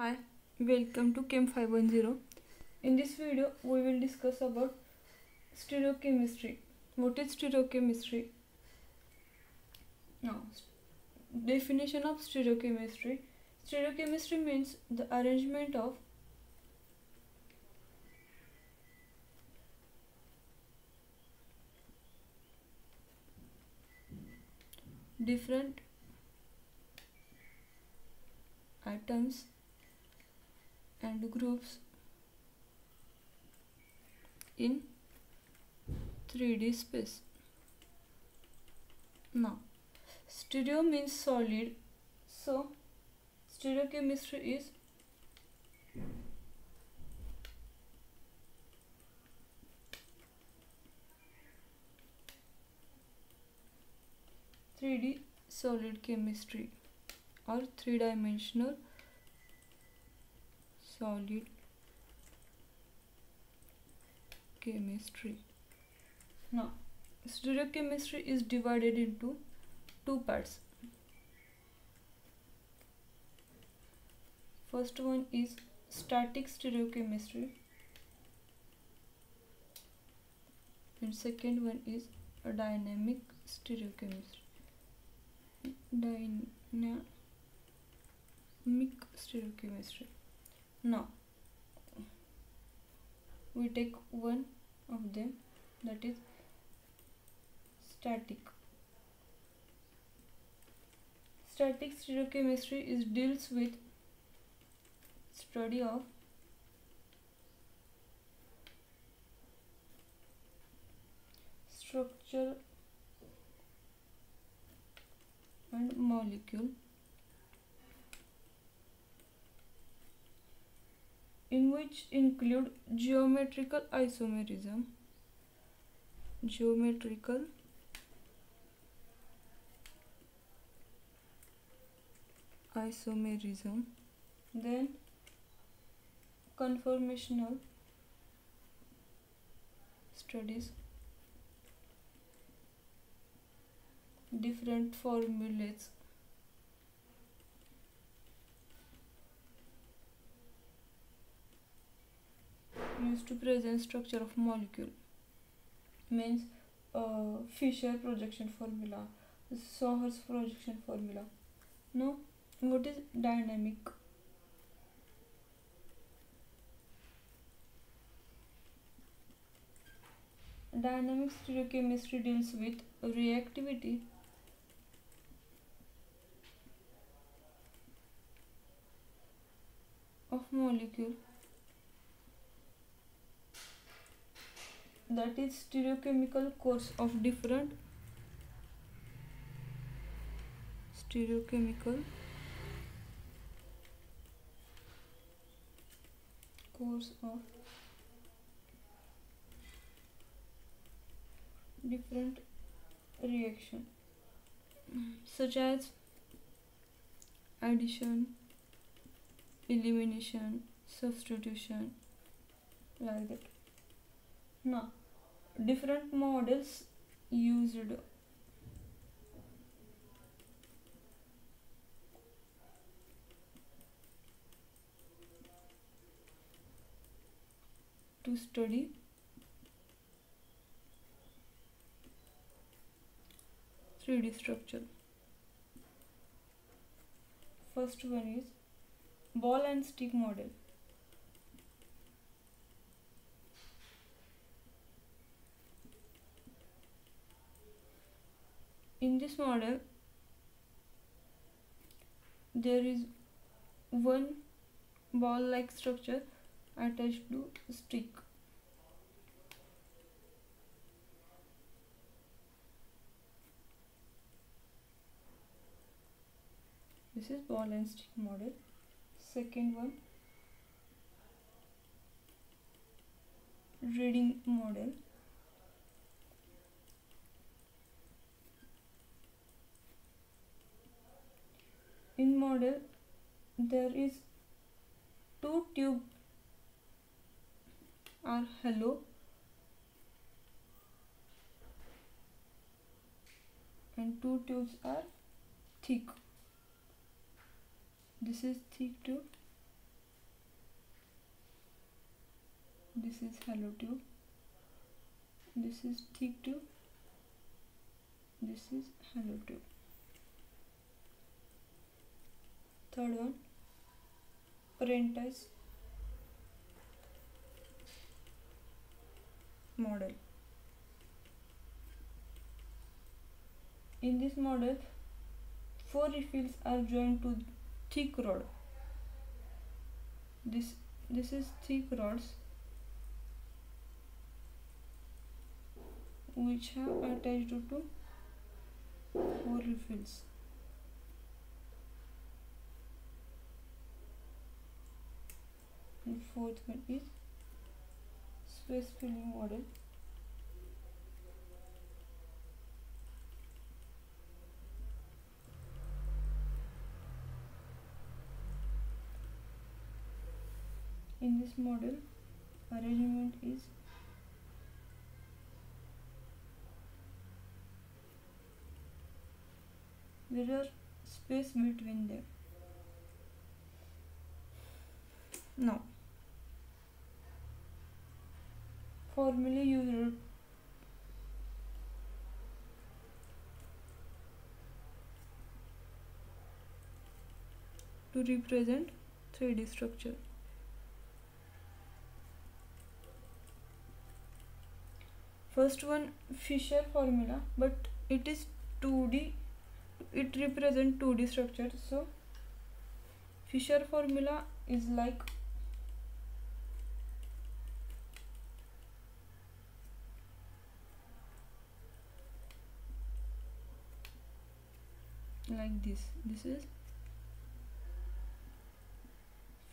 Hi, welcome to Chem 510. In this video, we will discuss about stereochemistry. What is stereochemistry? Now, definition of stereochemistry. Stereochemistry means the arrangement of different atoms and groups in 3D space. Now, stereo means solid, so stereochemistry is Three D solid chemistry or three dimensional solid chemistry. Now, stereochemistry is divided into two parts. First one is static stereochemistry, and second one is a dynamic stereochemistry. Dynamic stereochemistry. Now, we take one of them that is static. Static stereochemistry is deals with study of structure and molecule in which include geometrical isomerism geometrical isomerism then conformational studies different formulas used to present structure of molecule means uh, Fischer projection formula Sawhorse projection formula. No what is dynamic? Dynamic stereochemistry deals with reactivity. of molecule that is stereochemical course of different stereochemical course of different reaction such as addition elimination substitution like that. Now different models used to study Three D structure. First one is ball and stick model. In this model there is one ball like structure attached to stick. This is ball and stick model. Second one Dreiding model in model there is two tube are hollow and two tubes are thick. This is thick tube. This is hollow tube. This is thick tube. This is hollow tube. Third one Prentice model in this model four refills are joined to thick rod. This this is thick rods which have attached to four refills and fourth one is space filling model. In this model arrangement is there are space between them. Now formally used to represent 3D structure. First one Fischer formula but it is 2D it represents 2D structure so Fischer formula is like like this. This is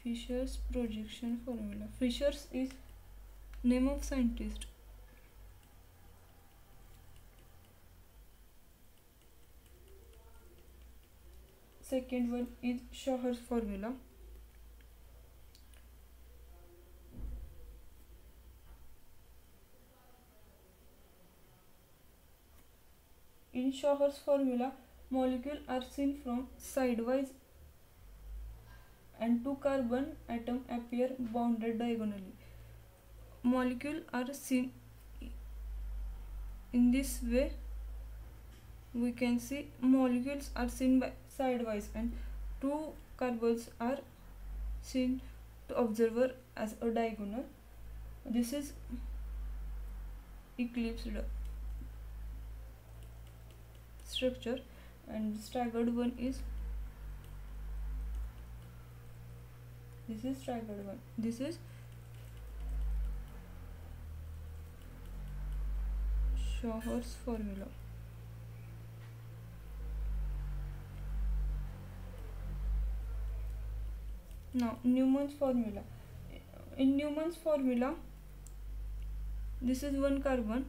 Fischer's projection formula. Fischer's is name of scientist. Second one is Sawhorse formula. In Sawhorse formula molecules are seen from sidewise and two carbon atom appear bounded diagonally. Molecule are seen in this way. We can see molecules are seen by sidewise and two carbons are seen to observer as a diagonal. This is eclipsed structure and staggered one is this is staggered one this is Sawhorse formula. Now Newman's formula. In Newman's formula this is one carbon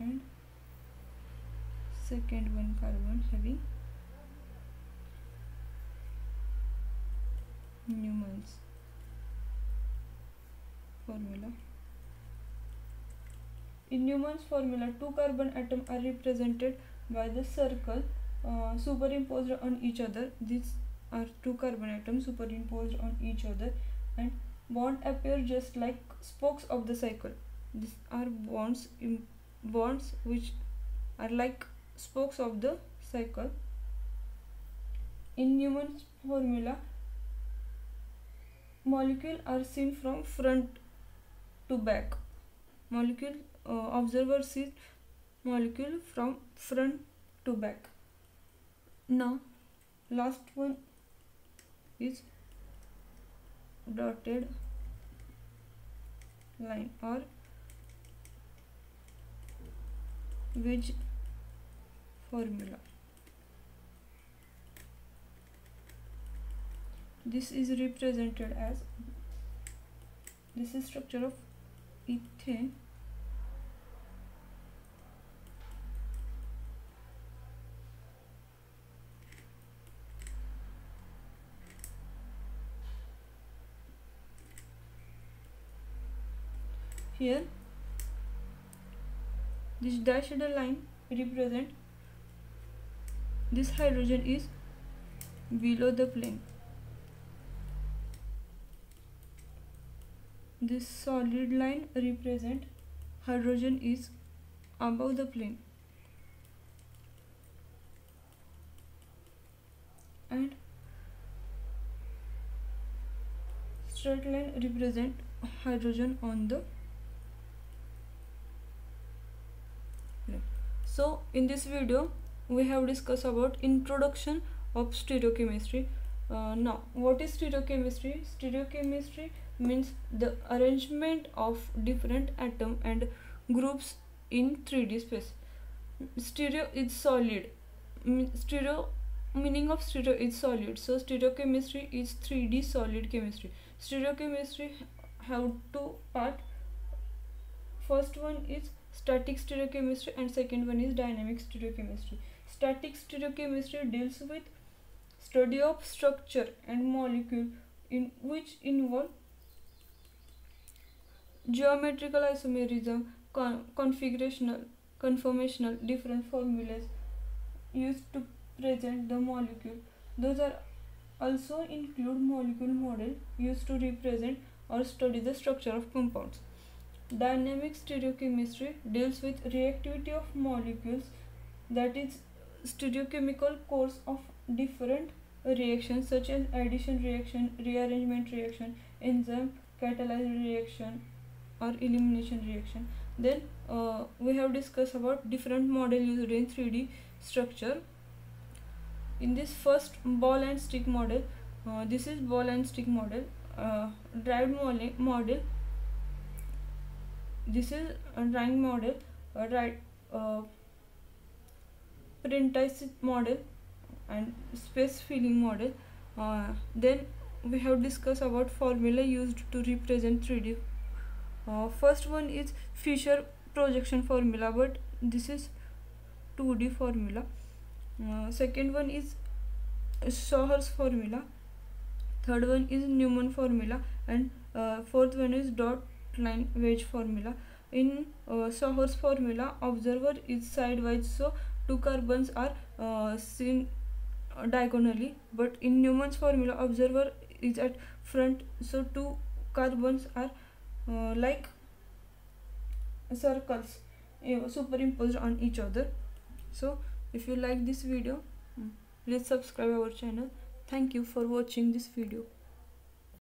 and second one carbon having Newman's formula in Newman's formula, two carbon atoms are represented by the circle uh, superimposed on each other. These are two carbon atoms superimposed on each other and bond appear just like spokes of the cycle. These are bonds bonds which are like spokes of the cycle. In Newman's formula, molecules are seen from front to back. Molecule uh, observer sees molecule from front to back. Now last one is dotted line or wedge formula. This is represented as this is structure of ethane Here, this dashed line represent this hydrogen is below the plane. This solid line represent hydrogen is above the plane. And straight line represent hydrogen on the plane so in this video we have discussed about introduction of stereochemistry. Uh, now what is stereochemistry? Stereochemistry means the arrangement of different atom and groups in 3d space. Stereo is solid. Stereo meaning of stereo is solid. So stereochemistry is 3d solid chemistry. Stereochemistry have two part. First one is static stereochemistry and second one is dynamic stereochemistry static stereochemistry deals with study of structure and molecule in which involve geometrical isomerism, con configurational, conformational, different formulas used to present the molecule. Those are also include molecule model used to represent or study the structure of compounds. Dynamic stereochemistry deals with reactivity of molecules that is stereochemical course of different reactions such as addition reaction, rearrangement reaction, enzyme catalyzed reaction, or elimination reaction. Then uh, we have discussed about different model used in 3d structure. In this first ball and stick model uh, this is ball and stick model uh, drive model this is a Dreiding model uh, right uh, model and space filling model. Uh, then we have discussed about formula used to represent 3d uh, first one is Fischer projection formula but this is 2D formula. Uh, second one is Sawhorse formula. Third one is Newman formula. And uh, fourth one is dot line wedge formula. In uh, formula observer is sidewise so two carbons are uh, seen diagonally. But in Newman's formula observer is at front so two carbons are uh, like circles uh, superimposed on each other. So if you like this video mm, please subscribe our channel. Thank you for watching this video